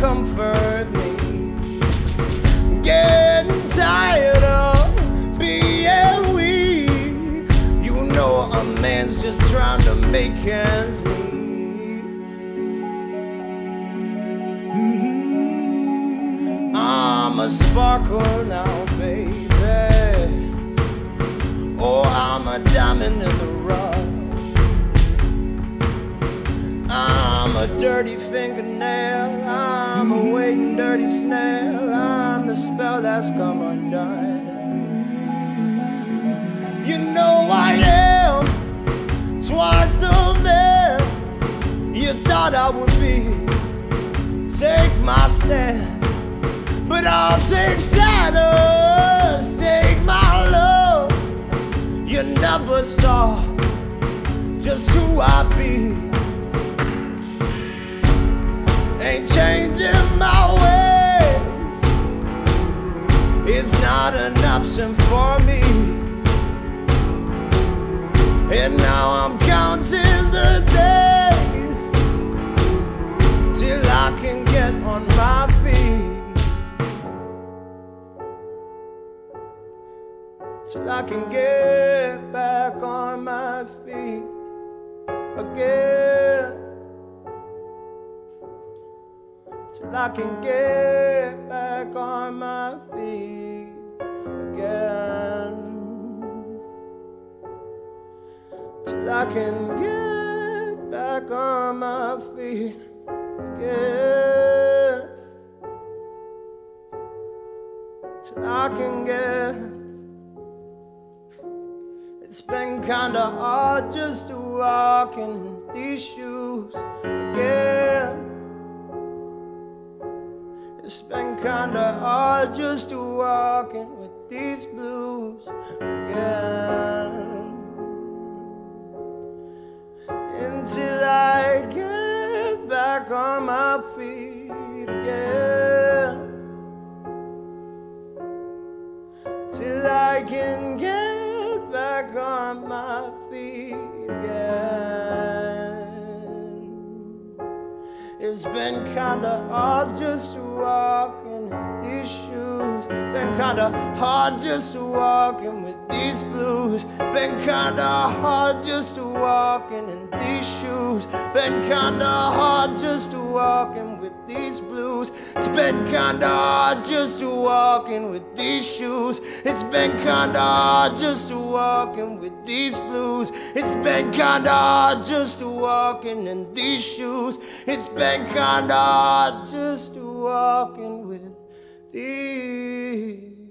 comfort me. Getting tired of being weak. You know a man's just trying to make ends meet. I'm a sparkle now, baby. Oh, I'm a diamond in the rough. I'm a dirty fingernail. I'm a waiting dirty snail. I'm the spell that's come undone. You know I am twice the man you thought I would be. Take my stand. But I'll take shadows, take my love. You never saw just who I be. Ain't changing my ways. It's not an option for me. And now I'm counting the days till I can get on my feet. till I can get back on my feet again. Till I can get back on my feet again. Till I can get back on my feet again. Till I can get it's been kinda hard just to walk in these shoes again. It's been kinda hard just to walk in with these blues again. Until I get back on my feet again. Till I can get back on my feet again. It's been kinda hard just to walk in these shoes. Been kinda hard just to walk in with these blues. Been kinda hard just to walk in these shoes. Been kinda hard just to walk in with these blues. It's been kinda hard just to walk with these shoes. It's been kinda hard just to walk with these blues. It's been kinda hard just to walk in these shoes. It's been kinda hard just to walk with these